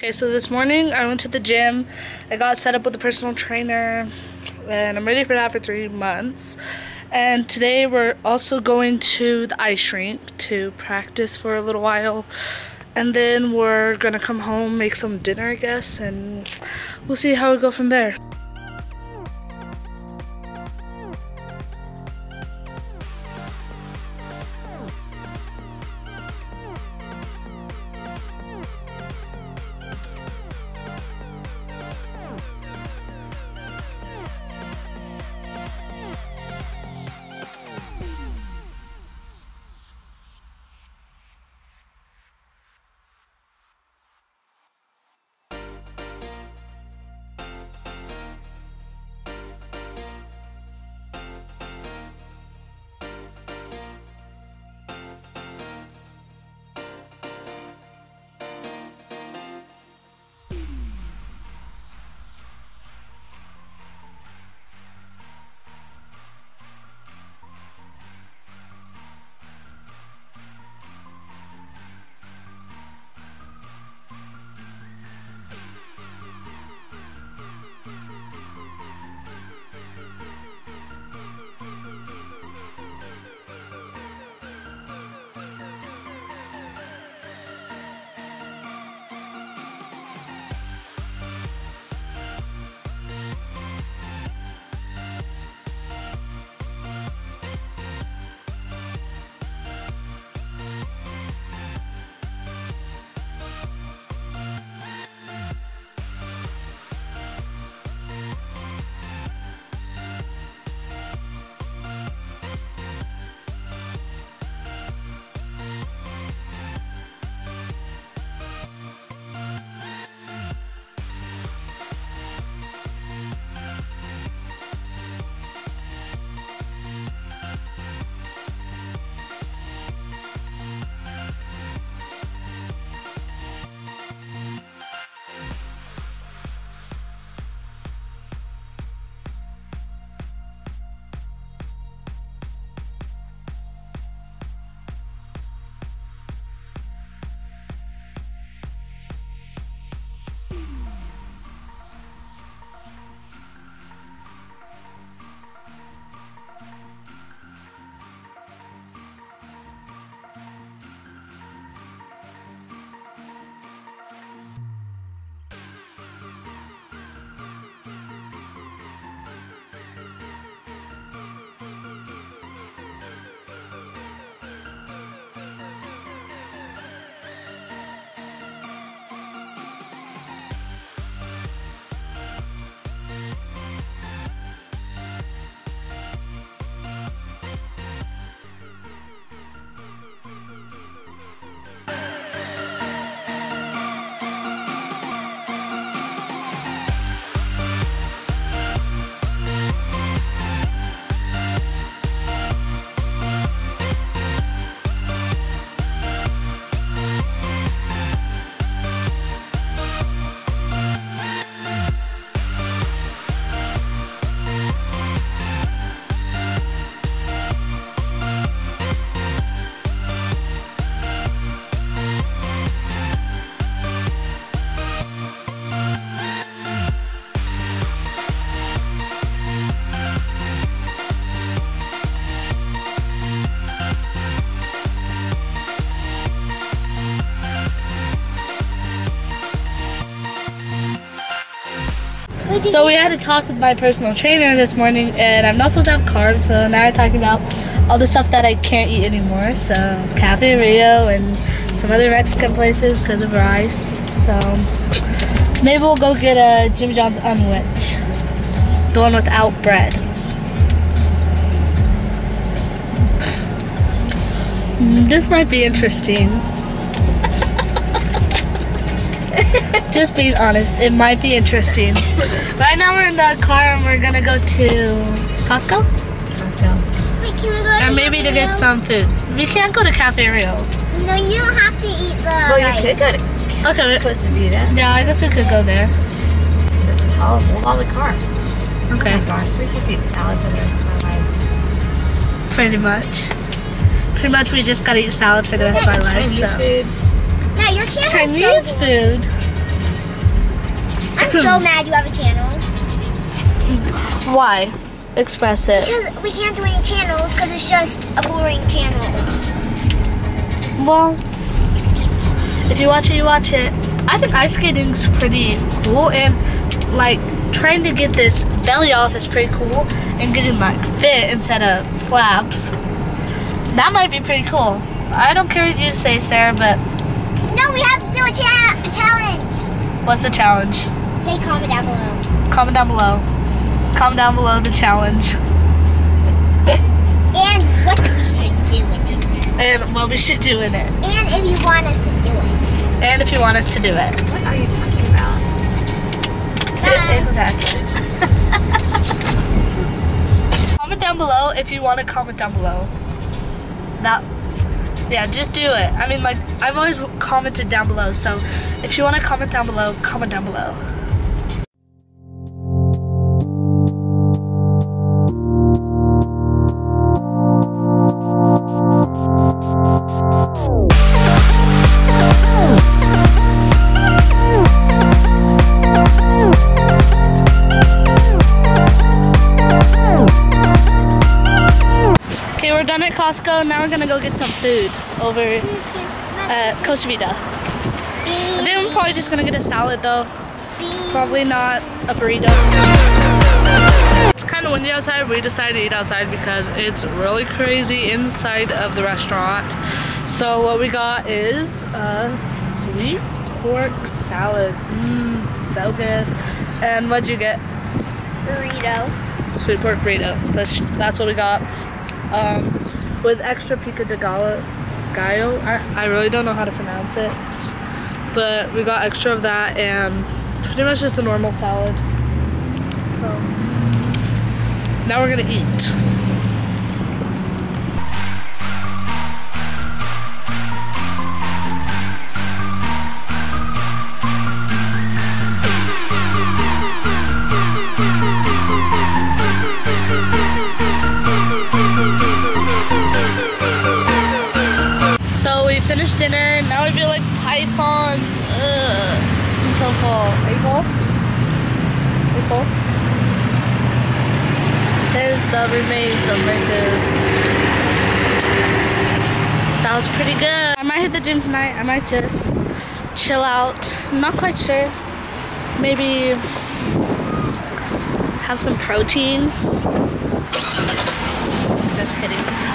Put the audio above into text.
Okay, so this morning I went to the gym. I got set up with a personal trainer, and I'm ready for that for three months. And today we're also going to the ice rink to practice for a little while. And then we're gonna come home, make some dinner, I guess, and we'll see how we go from there. So we had a talk with my personal trainer this morning, and I'm not supposed to have carbs. So now we're talking about all the stuff that I can't eat anymore. So Cafe Rio and some other Mexican places because of rice. So maybe we'll go get a Jimmy John's unwich, the one without bread. Mm, This might be interesting. Just being honest, it might be interesting. right now we're in the car and we're gonna go to Costco Let's. Wait, can we go and maybe to get some food. We can't go to Cafe Rio. No, you don't have to eat the Well, rice. you could go to Okay, we- Costa Vida. yeah, I guess we could go there. This is all, all the carbs. Okay, Oh my gosh, we should eat salad for the rest of our life. pretty much. Pretty much, we just gotta eat salad for the rest of our lives. Chinese So food. Camera's Chinese so food. I'm so mad you have a channel. Why? Express it. Because we can't do any channels because it's just a boring channel. Well, if you watch it, you watch it. I think ice skating's pretty cool, and like trying to get this belly off is pretty cool, and getting like fit instead of flaps. That might be pretty cool. I don't care what you say, Sarah, but we have to do a, cha- a challenge. what's the challenge? Say comment down below. Comment down below. Comment down below the challenge And what we should do with it. and what we should do in it, And if you want us to do it. and if you want us to do it. What are you talking about? Bye. Exactly. comment down below if you want to comment down below. That, yeah, just do it. I mean, like, I've always commented down below, so if you want to comment down below, comment down below. Costco. Now we're gonna go get some food over at Costa Vida. I think I'm probably just gonna get a salad though. Probably not a burrito. It's kind of windy outside. We decided to eat outside because it's really crazy inside of the restaurant. So what we got is a sweet pork salad. Mmm, so good. And what'd you get? Burrito. Sweet pork burrito. So that's what we got. Um, with extra pico de gallo. Gallo? I, I really don't know how to pronounce it. But we got extra of that and pretty much just a normal salad. So now we're gonna eat. Finished dinner now we feel like pythons. Ugh. I'm so full. Are you full? Are you full? There's the remains of my food. That was pretty good. I might hit the gym tonight. I might just chill out. I'm not quite sure. Maybe have some protein. Just kidding.